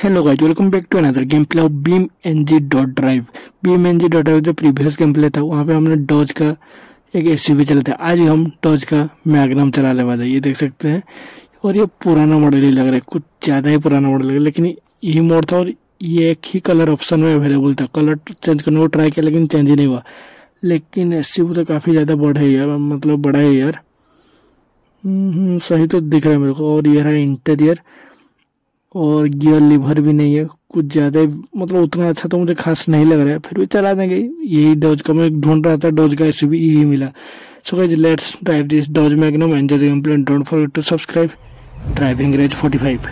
Hello guys, welcome back to another gameplay of Beam NG dot drive. Beam NG dot drive जो previous gameplay था वहाँ पे हमने Dodge का एक एस चला था। आज हम डॉज का मैगनम चलाने वाले ये देख सकते हैं। और ये पुराना मॉडल ही लग रहा है कुछ ज़्यादा ही पुराना मॉडल लग रहा है लेकिन यही मोड था और ये एक ही कलर ऑप्शन में अवेलेबल था। कलर चेंज करने को ट्राई किया लेकिन चेंज ही नहीं हुआ। लेकिन एस तो काफ़ी ज़्यादा बड़ा है यार मतलब बड़ा है यार। हम्म, सही तो दिख रहा है मेरे को और ये रहा इंटीरियर और गियर लिवर भी नहीं है, कुछ ज़्यादा मतलब उतना अच्छा तो मुझे खास नहीं लग रहा है। फिर भी चला देंगे, यही डॉज का मैं ढूंढ रहा था डॉज का एस यही मिला। So guys let's drive this Dodge Magnum enjoy the game don't forget to subscribe driving rage 45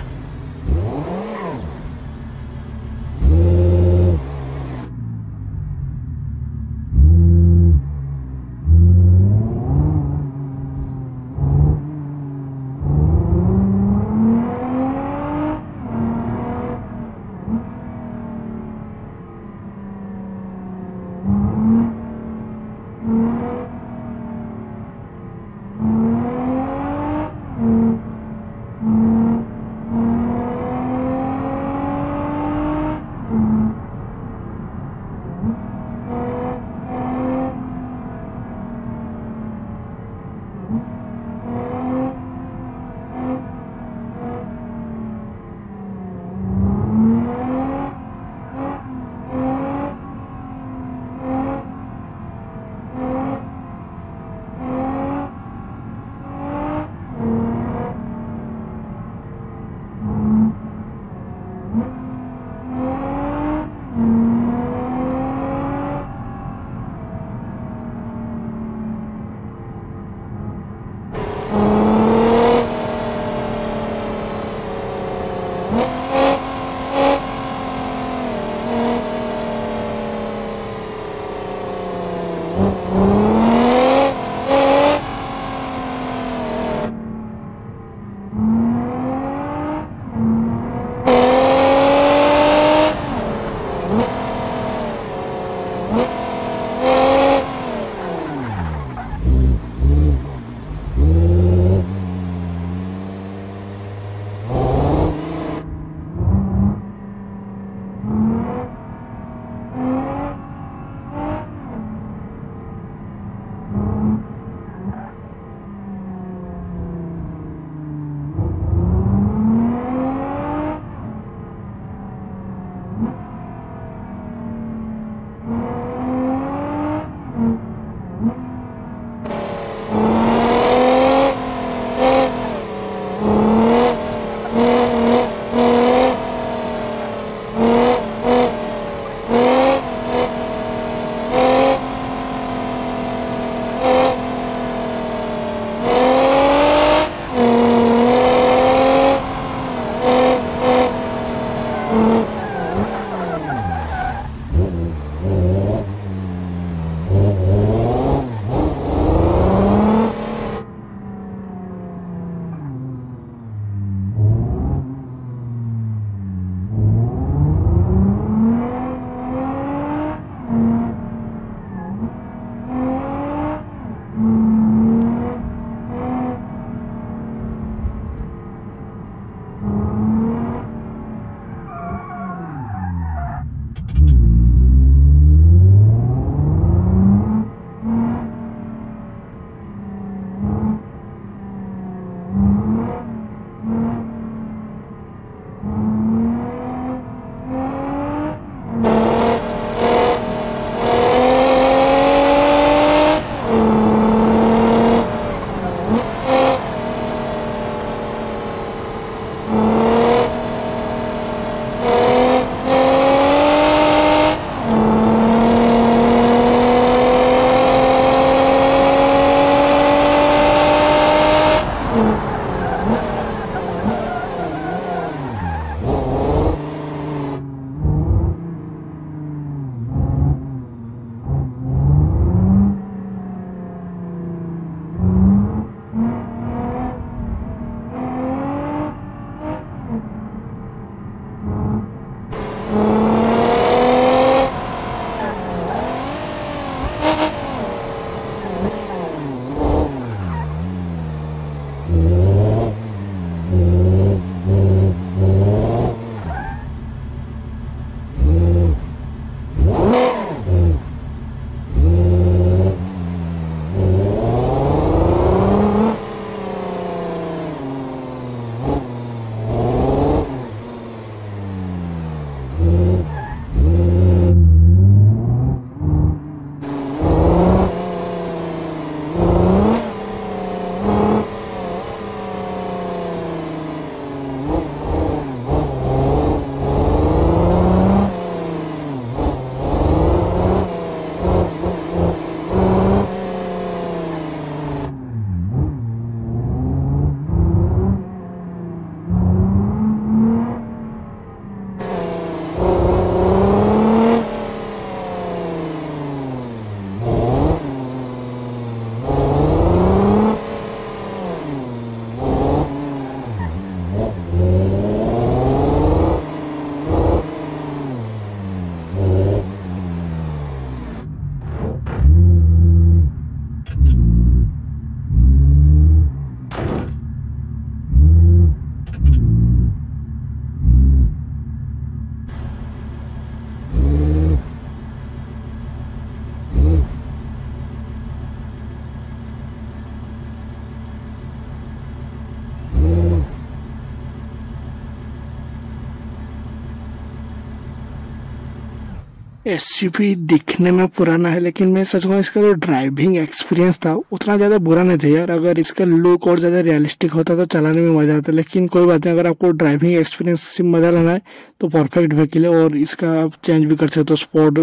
S दिखने में पुराना है, लेकिन मैं सच कहूँ, इसका जो ड्राइविंग एक्सपीरियंस था, उतना ज़्यादा बुरा नहीं था यार। अगर इसका लुक और ज़्यादा रियलिस्टिक होता तो चलाने में मज़ा आता। लेकिन कोई बात नहीं, अगर आपको ड्राइविंग एक्सपीरियंस से मज़ा लेना है तो परफेक्ट व्हीकल है, और इसका आप चेंज भी कर सकते हो। तो स्पोर्ट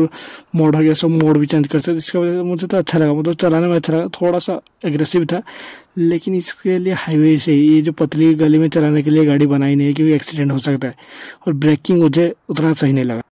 मोड हो गया सब मोड भी चेंज कर सकते इसका वजह से मुझे तो अच्छा लगा मतलब चलाने में अच्छा लगा। थोड़ा सा एग्रेसिव था, लेकिन इसके लिए हाईवे से ये जो पतली गली में चलाने के लिए गाड़ी बनाई नहीं है, क्योंकि एक्सीडेंट हो सकता है, और ब्रेकिंग मुझे उतना सही नहीं लगा।